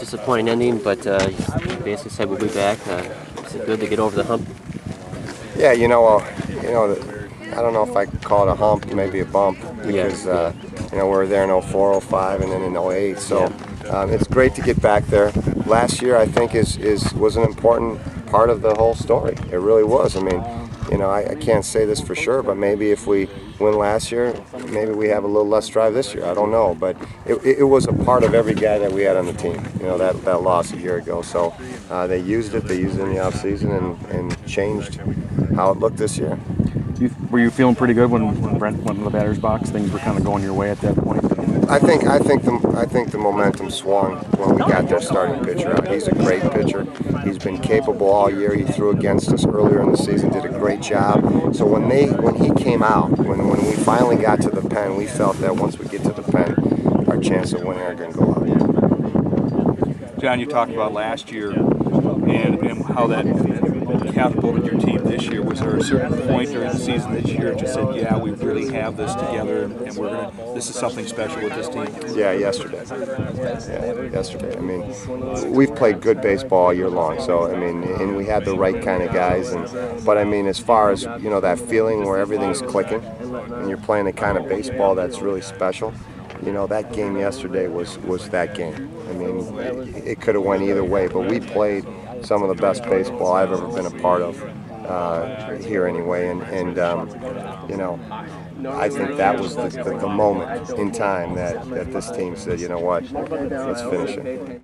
disappointing ending, but uh, basically said we'll be back. Uh, is it good to get over the hump? Yeah, you know, uh, you know, I don't know if I could call it a hump, maybe a bump, because Yeah, uh, you know we were there in 04, 05, and then in 08. So um, it's great to get back there. Last year, I think, is is was an important part of the whole story. It really was. I mean, you know, I, I can't say this for sure, but maybe if we win last year, maybe we have a little less drive this year. I don't know, but it, it, was a part of every guy that we had on the team. You know, that that loss a year ago. So uh, they used it. They used it in the offseason and and changed how it looked this year. You, were you feeling pretty good when, when Brent went in the batter's box? Things were kind of going your way at that point. I think I think the I think the momentum swung when we got their starting pitcher out. He's a great pitcher. He's been capable all year. He threw against us earlier in the season, did a great job. So when they when he came out, when when we finally got to the pen, we felt that once we get to the pen, our chance of winning are going to go up. John, you talked about last year and, and how that catapulted your team this year. Was there a certain point during the season this year you said, "Yeah, we really have this together, and we're gonna. This is something special with this team." Yeah, yesterday. Yeah, yesterday. I mean, we've played good baseball all year long, so I mean, and we had the right kind of guys. And but I mean, as far as you know, that feeling where everything's clicking, and you're playing the kind of baseball that's really special. You know, that game yesterday was was that game. I mean, it, it could have went either way, but we played some of the best baseball I've ever been a part of uh, here anyway. And, and um, you know, I think that was the, the, the moment in time that, that this team said, you know what, let's finish it.